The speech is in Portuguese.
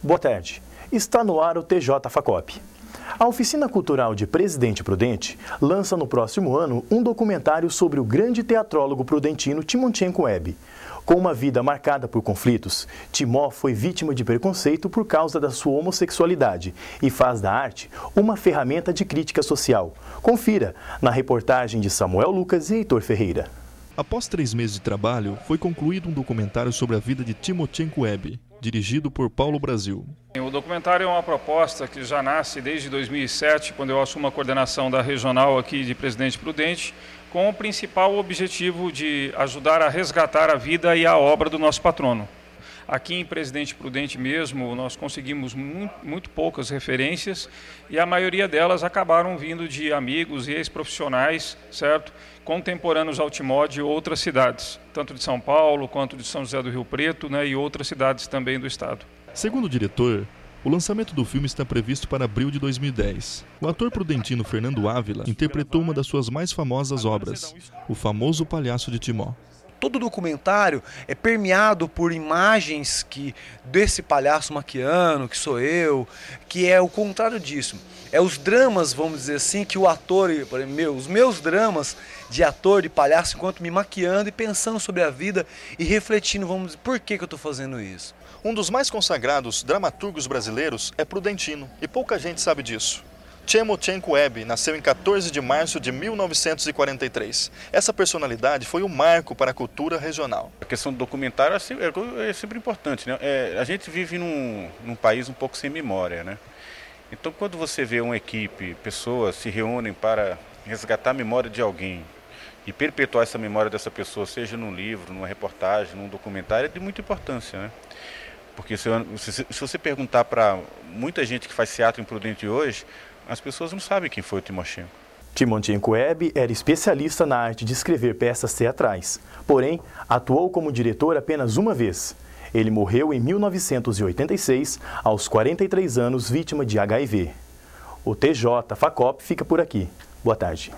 Boa tarde. Está no ar o TJ Facop. A Oficina Cultural de Presidente Prudente lança no próximo ano um documentário sobre o grande teatrólogo prudentino Timonchenko Web. Com uma vida marcada por conflitos, Timó foi vítima de preconceito por causa da sua homossexualidade e faz da arte uma ferramenta de crítica social. Confira na reportagem de Samuel Lucas e Heitor Ferreira. Após três meses de trabalho, foi concluído um documentário sobre a vida de Timochenko Web, dirigido por Paulo Brasil. O documentário é uma proposta que já nasce desde 2007, quando eu assumo a coordenação da regional aqui de Presidente Prudente, com o principal objetivo de ajudar a resgatar a vida e a obra do nosso patrono. Aqui em Presidente Prudente mesmo, nós conseguimos muito, muito poucas referências e a maioria delas acabaram vindo de amigos e ex-profissionais, certo? Contemporâneos ao Timó de outras cidades, tanto de São Paulo quanto de São José do Rio Preto né, e outras cidades também do estado. Segundo o diretor, o lançamento do filme está previsto para abril de 2010. O ator prudentino Fernando Ávila interpretou uma das suas mais famosas obras, O Famoso Palhaço de Timó todo documentário é permeado por imagens que desse palhaço maquiano, que sou eu, que é o contrário disso. É os dramas, vamos dizer assim, que o ator, meu, os meus dramas de ator, de palhaço, enquanto me maquiando e pensando sobre a vida e refletindo, vamos dizer, por que, que eu estou fazendo isso. Um dos mais consagrados dramaturgos brasileiros é Prudentino, e pouca gente sabe disso. Chemochenko Web nasceu em 14 de março de 1943. Essa personalidade foi um marco para a cultura regional. A questão do documentário é sempre, é sempre importante. Né? É, a gente vive num, num país um pouco sem memória. Né? Então, quando você vê uma equipe, pessoas se reúnem para resgatar a memória de alguém e perpetuar essa memória dessa pessoa, seja num livro, numa reportagem, num documentário, é de muita importância. Né? Porque se, se, se você perguntar para muita gente que faz teatro imprudente hoje, as pessoas não sabem quem foi o Timoshenko. Timochenko Web era especialista na arte de escrever peças teatrais, porém atuou como diretor apenas uma vez. Ele morreu em 1986, aos 43 anos, vítima de HIV. O TJ Facop fica por aqui. Boa tarde.